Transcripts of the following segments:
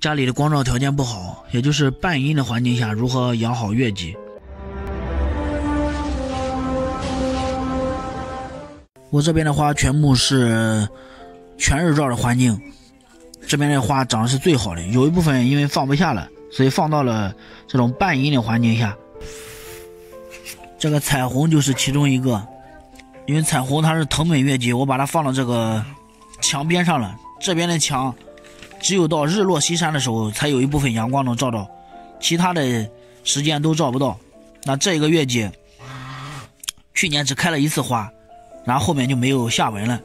家里的光照条件不好，也就是半阴的环境下，如何养好月季？我这边的花全部是全日照的环境，这边的花长得是最好的。有一部分因为放不下了，所以放到了这种半阴的环境下。这个彩虹就是其中一个，因为彩虹它是藤本月季，我把它放到这个墙边上了。这边的墙只有到日落西山的时候才有一部分阳光能照到，其他的时间都照不到。那这一个月季去年只开了一次花，然后后面就没有下文了。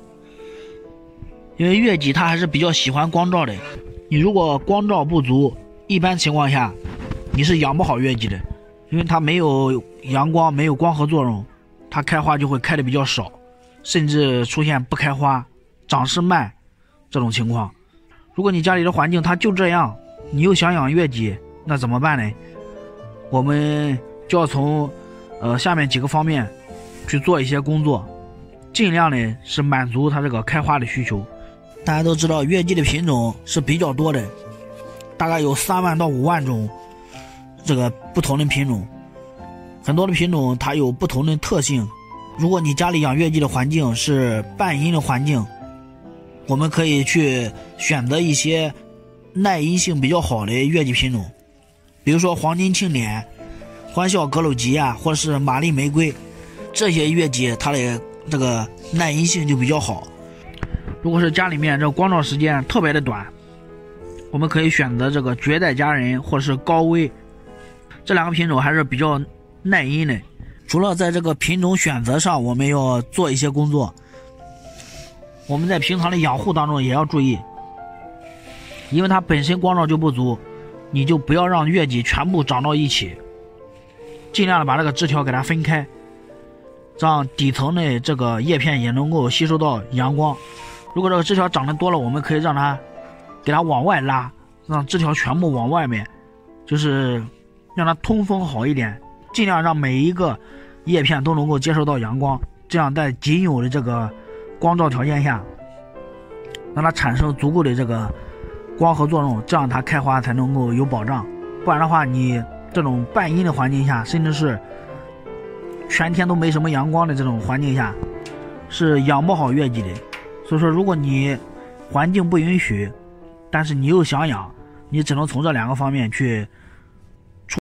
因为月季它还是比较喜欢光照的，你如果光照不足，一般情况下你是养不好月季的，因为它没有阳光，没有光合作用，它开花就会开的比较少，甚至出现不开花、长势慢。这种情况，如果你家里的环境它就这样，你又想养月季，那怎么办呢？我们就要从呃下面几个方面去做一些工作，尽量呢是满足它这个开花的需求。大家都知道，月季的品种是比较多的，大概有三万到五万种这个不同的品种，很多的品种它有不同的特性。如果你家里养月季的环境是半阴的环境，我们可以去选择一些耐阴性比较好的月季品种，比如说黄金庆典、欢笑格鲁吉亚，或者是玛丽玫瑰，这些月季它的这个耐阴性就比较好。如果是家里面这光照时间特别的短，我们可以选择这个绝代佳人或者是高危，这两个品种还是比较耐阴的。除了在这个品种选择上，我们要做一些工作。我们在平常的养护当中也要注意，因为它本身光照就不足，你就不要让月季全部长到一起，尽量的把这个枝条给它分开，这样底层的这个叶片也能够吸收到阳光。如果这个枝条长得多了，我们可以让它给它往外拉，让枝条全部往外面，就是让它通风好一点，尽量让每一个叶片都能够接受到阳光，这样在仅有的这个。光照条件下，让它产生足够的这个光合作用，这样它开花才能够有保障。不然的话，你这种半阴的环境下，甚至是全天都没什么阳光的这种环境下，是养不好月季的。所以说，如果你环境不允许，但是你又想养，你只能从这两个方面去